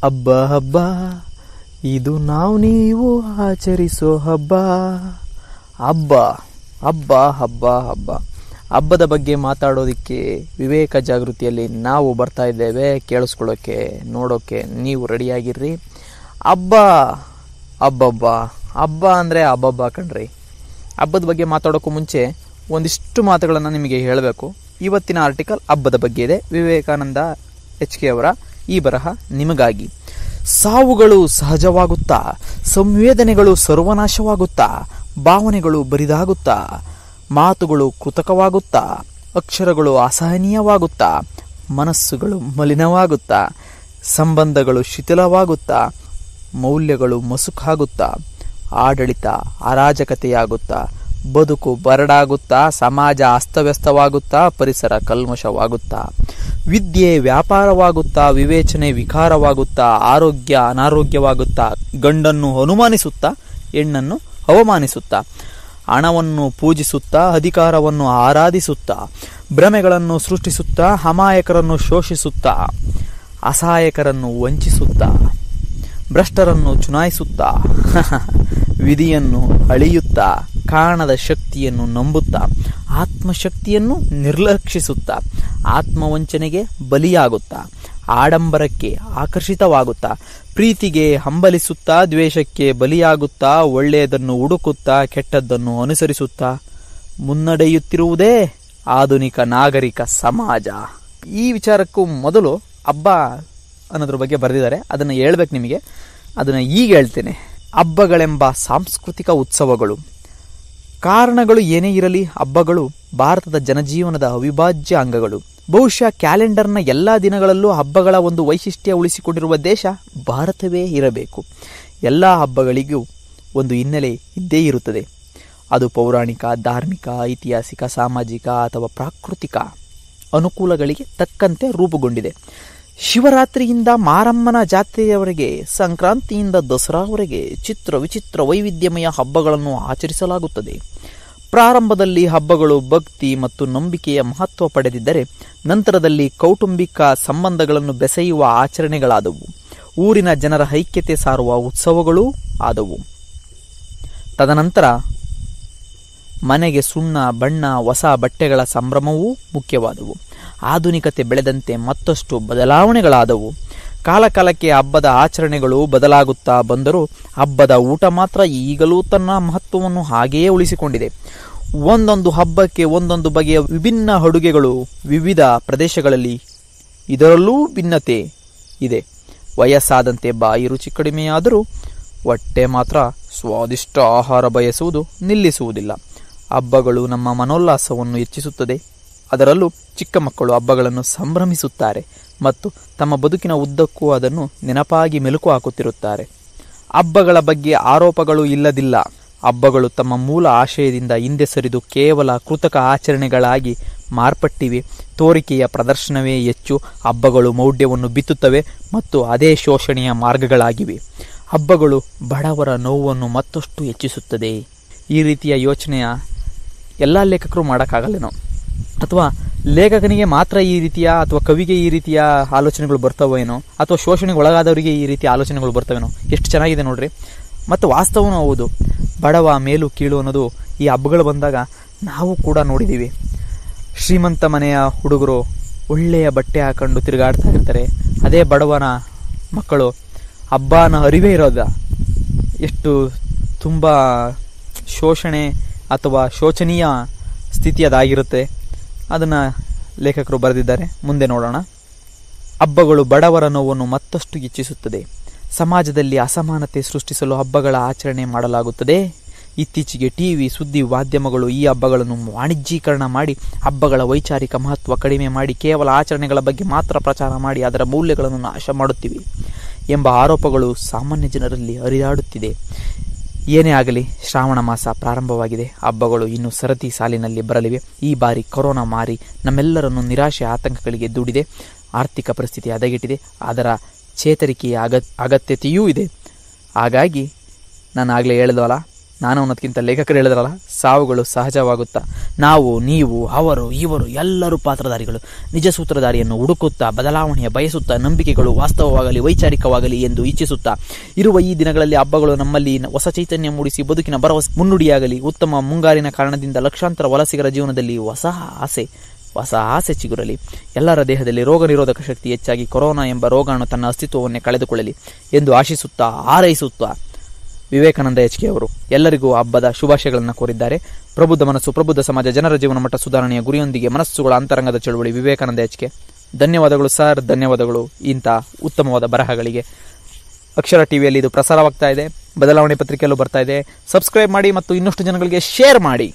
ಹಬ್ಬ ಹಬ್ಬ ಇದು ನಾವು ನೀವು ಆಚರಿಸೋ ಹಬ್ಬ. ಹಬ್ಬ ಹಬ್ಬ ಹಬ್ಬ ಹಬ್ಬ. ಹಬ್ಬದ ಬಗ್ಗೆ ಮಾತಾಡೋದಕ್ಕೆ ವಿವೇಕ ಜಾಗೃತಿಯಲ್ಲಿ ನಾವು ಬರ್ತಾ ಇದ್ದೇವೆ. ಕೇಳಿಸ್ಕೊಳ್ಳೋಕ್ಕೆ ನೋಡೋಕ್ಕೆ ನೀವು ರೆಡಿಯಾಗಿರ್ರಿ. ಹಬ್ಬ, ಹಬ್ಬಬ್ಬ. ಹಬ್ಬ ಅಂದರೆ ಹಬ್ಬಬ್ಬ ಕಣ್ರಿ. ಹಬ್ಬದ ಬಗ್ಗೆ ಮಾತಾಡೋಕ್ಕೂ ಮುಂಚೆ ಒಂದಿಷ್ಟು ಮಾತುಗಳನ್ನು ನಿಮಗೆ ಹೇಳಬೇಕು. ಇವತ್ತಿನ ಆರ್ಟಿಕಲ್ ಹಬ್ಬದ ಬಗ್ಗೆ ಇದೆ. ವಿವೇಕಾನಂದ ಎಚ್ ಕೆ ಅವರ ಈ ಬರಹ ನಿಮಗಾಗಿ. ಸಾವುಗಳು ಸಹಜವಾಗುತ್ತಾ, ಸಂವೇದನೆಗಳು ಸರ್ವನಾಶವಾಗುತ್ತಾ, ಭಾವನೆಗಳು ಬರಿದಾಗುತ್ತಾ, ಮಾತುಗಳು ಕೃತಕವಾಗುತ್ತಾ, ಅಕ್ಷರಗಳು ಅಸಹನೀಯವಾಗುತ್ತಾ, ಮನಸ್ಸುಗಳು ಮಲಿನವಾಗುತ್ತಾ, ಸಂಬಂಧಗಳು ಶಿಥಿಲವಾಗುತ್ತಾ, ಮೌಲ್ಯಗಳು ಮಸುಕಾಗುತ್ತಾ, ಆಡಳಿತ ಅರಾಜಕತೆಯಾಗುತ್ತಾ ಬದುಕು ಬರಡಾಗುತ್ತಾ, ಸಮಾಜ ಅಸ್ತವ್ಯಸ್ತವಾಗುತ್ತಾ, ಪರಿಸರ ಕಲ್ಮಶವಾಗುತ್ತಾ. ವಿದ್ಯೆ ವ್ಯಾಪಾರವಾಗುತ್ತಾ, ವಿವೇಚನೆ ವಿಕಾರವಾಗುತ್ತಾ, ಆರೋಗ್ಯ ಅನಾರೋಗ್ಯವಾಗುತ್ತಾ, ಗಂಡನ್ನು ಅನುಮಾನಿಸುತ್ತಾ, ಹೆಣ್ಣನ್ನು ಅವಮಾನಿಸುತ್ತಾ, ಹಣವನ್ನು ಪೂಜಿಸುತ್ತಾ, ಅಧಿಕಾರವನ್ನು ಆರಾಧಿಸುತ್ತಾ, ಭ್ರಮೆಗಳನ್ನು ಸೃಷ್ಟಿಸುತ್ತಾ, ಅಮಾಯಕರನ್ನು ಶೋಷಿಸುತ್ತಾ, ಅಸಹಾಯಕರನ್ನು ವಂಚಿಸುತ್ತಾ, ಭ್ರಷ್ಟರನ್ನು ಚುನಾಯಿಸುತ್ತಾ, ವಿಧಿಯನ್ನು ಅಳಿಯುತ್ತಾ. ಕಾಣದ ಶಕ್ತಿಯನ್ನು ನಂಬುತ್ತಾ, ಆತ್ಮಶಕ್ತಿಯನ್ನು ನಿರ್ಲಕ್ಷಿಸುತ್ತಾ, ಆತ್ಮವಂಚನೆಗೆ ಬಲಿಯಾಗುತ್ತಾ, ಆಡಂಬರಕ್ಕೆ ಆಕರ್ಷಿತವಾಗುತ್ತಾ, ಪ್ರೀತಿಗೆ ಹಂಬಲಿಸುತ್ತಾ, ದ್ವೇಷಕ್ಕೆ ಬಲಿಯಾಗುತ್ತಾ, ಒಳ್ಳೆಯದನ್ನು ಹುಡುಕುತ್ತಾ, ಕೆಟ್ಟದ್ದನ್ನು ಅನುಸರಿಸುತ್ತಾ ಮುನ್ನಡೆಯುತ್ತಿರುವುದೇ ಆಧುನಿಕ ನಾಗರಿಕ ಸಮಾಜ. ಈ ವಿಚಾರಕ್ಕೂ ಮೊದಲು ಹಬ್ಬ ಅನ್ನೋದ್ರ ಬಗ್ಗೆ ಬರೆದಿದ್ದಾರೆ. ಅದನ್ನು ಹೇಳ್ಬೇಕು ನಿಮಗೆ. ಅದನ್ನು ಈಗ ಹೇಳ್ತೇನೆ. ಹಬ್ಬಗಳೆಂಬ ಸಾಂಸ್ಕೃತಿಕ ಉತ್ಸವಗಳು. ಕಾರಣಗಳು ಏನೇ ಇರಲಿ, ಹಬ್ಬಗಳು ಭಾರತದ ಜನಜೀವನದ ಅವಿಭಾಜ್ಯ ಅಂಗಗಳು. ಬಹುಶಃ ಕ್ಯಾಲೆಂಡರ್ನ ಎಲ್ಲ ದಿನಗಳಲ್ಲೂ ಹಬ್ಬಗಳ ಒಂದು ವೈಶಿಷ್ಟ್ಯ ಉಳಿಸಿಕೊಂಡಿರುವ ದೇಶ ಭಾರತವೇ ಇರಬೇಕು. ಎಲ್ಲ ಹಬ್ಬಗಳಿಗೂ ಒಂದು ಹಿನ್ನೆಲೆ ಇದ್ದೇ ಇರುತ್ತದೆ. ಅದು ಪೌರಾಣಿಕ, ಧಾರ್ಮಿಕ, ಐತಿಹಾಸಿಕ, ಸಾಮಾಜಿಕ ಅಥವಾ ಪ್ರಾಕೃತಿಕ ಅನುಕೂಲಗಳಿಗೆ ತಕ್ಕಂತೆ ರೂಪುಗೊಂಡಿದೆ. ಶಿವರಾತ್ರಿಯಿಂದ ಮಾರಮ್ಮನ ಜಾತ್ರೆಯವರೆಗೆ, ಸಂಕ್ರಾಂತಿಯಿಂದ ದಸರಾವರೆಗೆ ಚಿತ್ರ ವಿಚಿತ್ರ ವೈವಿಧ್ಯಮಯ ಹಬ್ಬಗಳನ್ನು ಆಚರಿಸಲಾಗುತ್ತದೆ. ಪ್ರಾರಂಭದಲ್ಲಿ ಹಬ್ಬಗಳು ಭಕ್ತಿ ಮತ್ತು ನಂಬಿಕೆಯ ಮಹತ್ವ ಪಡೆದಿದ್ದರೆ, ನಂತರದಲ್ಲಿ ಕೌಟುಂಬಿಕ ಸಂಬಂಧಗಳನ್ನು ಬೆಸೆಯುವ ಆಚರಣೆಗಳಾದವು. ಊರಿನ ಜನರ ಐಕ್ಯತೆ ಸಾರುವ ಉತ್ಸವಗಳೂ ಆದವು. ತದನಂತರ ಮನೆಗೆ ಸುಣ್ಣ, ಬಣ್ಣ, ಹೊಸ ಬಟ್ಟೆಗಳ ಸಂಭ್ರಮವೂ ಮುಖ್ಯವಾದವು. ಆಧುನಿಕತೆ ಬೆಳೆದಂತೆ ಮತ್ತಷ್ಟು ಬದಲಾವಣೆಗಳಾದವು. ಕಾಲಕಾಲಕ್ಕೆ ಹಬ್ಬದ ಆಚರಣೆಗಳು ಬದಲಾಗುತ್ತಾ ಬಂದರೂ ಹಬ್ಬದ ಊಟ ಮಾತ್ರ ಈಗಲೂ ತನ್ನ ಮಹತ್ವವನ್ನು ಹಾಗೆಯೇ ಉಳಿಸಿಕೊಂಡಿದೆ. ಒಂದೊಂದು ಹಬ್ಬಕ್ಕೆ ಒಂದೊಂದು ಬಗೆಯ ವಿಭಿನ್ನ ಅಡುಗೆಗಳು ವಿವಿಧ ಪ್ರದೇಶಗಳಲ್ಲಿ ಇದರಲ್ಲೂ ಭಿನ್ನತೆ ಇದೆ. ವಯಸ್ಸಾದಂತೆ ಬಾಯಿ ರುಚಿ ಕಡಿಮೆಯಾದರೂ ಹೊಟ್ಟೆ ಮಾತ್ರ ಸ್ವಾದಿಷ್ಟ ಆಹಾರ ಬಯಸುವುದು ನಿಲ್ಲಿಸುವುದಿಲ್ಲ. ಹಬ್ಬಗಳು ನಮ್ಮ ಮನೋಲ್ಲಾಸವನ್ನು ಹೆಚ್ಚಿಸುತ್ತದೆ. ಅದರಲ್ಲೂ ಚಿಕ್ಕ ಮಕ್ಕಳು ಹಬ್ಬಗಳನ್ನು ಸಂಭ್ರಮಿಸುತ್ತಾರೆ ಮತ್ತು ತಮ್ಮ ಬದುಕಿನ ಉದ್ದಕ್ಕೂ ಅದನ್ನು ನೆನಪಾಗಿ ಮೆಲುಕು ಹಾಕುತ್ತಿರುತ್ತಾರೆ. ಹಬ್ಬಗಳ ಬಗ್ಗೆ ಆರೋಪಗಳು ಇಲ್ಲದಿಲ್ಲ. ಹಬ್ಬಗಳು ತಮ್ಮ ಮೂಲ ಆಶಯದಿಂದ ಹಿಂದೆ ಸರಿದು ಕೇವಲ ಕೃತಕ ಆಚರಣೆಗಳಾಗಿ ಮಾರ್ಪಟ್ಟಿವೆ. ತೋರಿಕೆಯ ಪ್ರದರ್ಶನವೇ ಹೆಚ್ಚು, ಹಬ್ಬಗಳು ಮೌಢ್ಯವನ್ನು ಬಿತ್ತುತ್ತವೆ ಮತ್ತು ಅದೇ ಶೋಷಣೆಯ ಮಾರ್ಗಗಳಾಗಿವೆ. ಹಬ್ಬಗಳು ಬಡವರ ನೋವನ್ನು ಮತ್ತಷ್ಟು ಹೆಚ್ಚಿಸುತ್ತದೆ. ಈ ರೀತಿಯ ಯೋಚನೆಯ ಎಲ್ಲ ಲೇಖಕರು ಮಾಡೋಕ್ಕಾಗಲ್ಲೇನೋ ಅಥವಾ ಲೇಖಕನಿಗೆ ಮಾತ್ರ ಈ ರೀತಿಯ ಅಥವಾ ಕವಿಗೆ ಈ ರೀತಿಯ ಆಲೋಚನೆಗಳು ಬರ್ತವೋ ಏನೋ, ಅಥವಾ ಶೋಷಣೆಗೆ ಒಳಗಾದವರಿಗೆ ಈ ರೀತಿಯ ಆಲೋಚನೆಗಳು ಬರ್ತವೇನೋ ಎಷ್ಟು ಚೆನ್ನಾಗಿದೆ ನೋಡ್ರಿ. ಮತ್ತು ವಾಸ್ತವನೂ ಹೌದು. ಬಡವ, ಮೇಲು, ಕೀಳು ಅನ್ನೋದು ಈ ಹಬ್ಬಗಳು ಬಂದಾಗ ನಾವು ಕೂಡ ನೋಡಿದ್ದೀವಿ ಶ್ರೀಮಂತ ಮನೆಯ ಹುಡುಗರು ಒಳ್ಳೆಯ ಬಟ್ಟೆ ಹಾಕೊಂಡು ತಿರುಗಾಡ್ತಾ ಇರ್ತಾರೆ. ಅದೇ ಬಡವನ ಮಕ್ಕಳು, ಹಬ್ಬನ ಅರಿವೇ ಇರೋದ. ಎಷ್ಟು ತುಂಬ ಶೋಷಣೆ ಅಥವಾ ಶೋಚನೀಯ ಸ್ಥಿತಿ ಅದಾಗಿರುತ್ತೆ. ಅದನ್ನು ಲೇಖಕರು ಬರೆದಿದ್ದಾರೆ. ಮುಂದೆ ನೋಡೋಣ. ಹಬ್ಬಗಳು ಬಡವರ ನೋವನ್ನು ಮತ್ತಷ್ಟು ಹೆಚ್ಚಿಸುತ್ತದೆ. ಸಮಾಜದಲ್ಲಿ ಅಸಮಾನತೆ ಸೃಷ್ಟಿಸಲು ಹಬ್ಬಗಳ ಆಚರಣೆ ಮಾಡಲಾಗುತ್ತದೆ. ಇತ್ತೀಚೆಗೆ ಟಿವಿ, ಸುದ್ದಿ ಮಾಧ್ಯಮಗಳು ಈ ಹಬ್ಬಗಳನ್ನು ವಾಣಿಜ್ಯೀಕರಣ ಮಾಡಿ, ಹಬ್ಬಗಳ ವೈಚಾರಿಕ ಮಹತ್ವ ಕಡಿಮೆ ಮಾಡಿ, ಕೇವಲ ಆಚರಣೆಗಳ ಬಗ್ಗೆ ಮಾತ್ರ ಪ್ರಚಾರ ಮಾಡಿ, ಅದರ ಮೌಲ್ಯಗಳನ್ನು ನಾಶ ಮಾಡುತ್ತಿವೆ ಎಂಬ ಆರೋಪಗಳು ಸಾಮಾನ್ಯ ಜನರಲ್ಲಿ ಹರಿದಾಡುತ್ತಿದೆ. ಏನೇ ಆಗಲಿ ಶ್ರಾವಣ ಮಾಸ ಪ್ರಾರಂಭವಾಗಿದೆ. ಹಬ್ಬಗಳು ಇನ್ನು ಸರತಿ ಸಾಲಿನಲ್ಲಿ ಬರಲಿವೆ. ಈ ಬಾರಿ ಕೊರೋನಾ ಮಾರಿ ನಮ್ಮೆಲ್ಲರನ್ನು ನಿರಾಶೆ ಆತಂಕಗಳಿಗೆ ದೂಡಿದೆ. ಆರ್ಥಿಕ ಪರಿಸ್ಥಿತಿ ಹದಗೆಟ್ಟಿದೆ. ಅದರ ಚೇತರಿಕೆಯ ಅಗ ಅಗತ್ಯತೆಯೂ ಇದೆ. ಹಾಗಾಗಿ ನಾನು ಆಗಲೇ ಹೇಳಿದವಲ್ಲ ನಾನು ಅನ್ನೋದಕ್ಕಿಂತ ಲೇಖಕರು ಹೇಳಿದ್ರಲ್ಲ, ಸಾವುಗಳು ಸಹಜವಾಗುತ್ತಾ. ನಾವು, ನೀವು, ಅವರು, ಇವರು ಎಲ್ಲರೂ ಪಾತ್ರಧಾರಿಗಳು. ನಿಜ ಸೂತ್ರಧಾರಿಯನ್ನು ಹುಡುಕುತ್ತಾ, ಬದಲಾವಣೆಯ ಬಯಸುತ್ತಾ, ನಂಬಿಕೆಗಳು ವಾಸ್ತವವಾಗಲಿ, ವೈಚಾರಿಕವಾಗಲಿ ಎಂದು ಇಚ್ಛಿಸುತ್ತಾ. ಇರುವ ಈ ದಿನಗಳಲ್ಲಿ ಹಬ್ಬಗಳು ನಮ್ಮಲ್ಲಿ ಹೊಸ ಚೈತನ್ಯ ಮೂಡಿಸಿ, ಬದುಕಿನ ಭರವಸೆ, ಮುನ್ನುಡಿಯಾಗಲಿ, ಉತ್ತಮ ಮುಂಗಾರಿನ ಕಾರಣದಿಂದ ಲಕ್ಷಾಂತರ ವಲಸಿಗರ ಜೀವನದಲ್ಲಿ ಹೊಸ ಆಸೆ ಹೊಸ ಆಸೆ ಚಿಗುರಲಿ. ಎಲ್ಲರ ದೇಹದಲ್ಲಿ ರೋಗ ನಿರೋಧಕ ಶಕ್ತಿ ಹೆಚ್ಚಾಗಿ ಕೊರೋನಾ ಎಂಬ ರೋಗಾಣು ತನ್ನ ಅಸ್ತಿತ್ವವನ್ನೇ ಕಳೆದುಕೊಳ್ಳಲಿ ಎಂದು ಆಶಿಸುತ್ತಾ, ಹಾರೈಸುತ್ತಾ. ವಿವೇಕಾನಂದ ಎಚ್ ಕೆ ಅವರು. ಎಲ್ಲರಿಗೂ ಹಬ್ಬದ ಶುಭಾಶಯಗಳನ್ನು ಕೋರಿದ್ದಾರೆ. ಪ್ರಬುದ್ಧ ಮನಸ್ಸು, ಪ್ರಬುದ್ಧ ಸಮಾಜ, ಜನರ ಜೀವನ ಮಟ್ಟ ಸುಧಾರಣೆಯ ಗುರಿಯೊಂದಿಗೆ ಮನಸ್ಸುಗಳ ಅಂತರಂಗದ ಚಳುವಳಿ ವಿವೇಕಾನಂದ ಎಚ್ ಕೆ ಧನ್ಯವಾದಗಳು ಸರ್, ಧನ್ಯವಾದಗಳು. ಇಂಥ ಉತ್ತಮವಾದ ಬರಹಗಳಿಗೆ. ಅಕ್ಷರ ಟಿವಿಯಲ್ಲಿ ಇದು ಪ್ರಸಾರವಾಗ್ತಾ ಇದೆ. ಬದಲಾವಣೆ ಪತ್ರಿಕೆಯಲ್ಲೂ ಬರ್ತಾ ಇದೆ. ಸಬ್ಸ್ಕ್ರೈಬ್ ಮಾಡಿ ಮತ್ತು ಇನ್ನಷ್ಟು ಜನಗಳಿಗೆ ಶೇರ್ ಮಾಡಿ.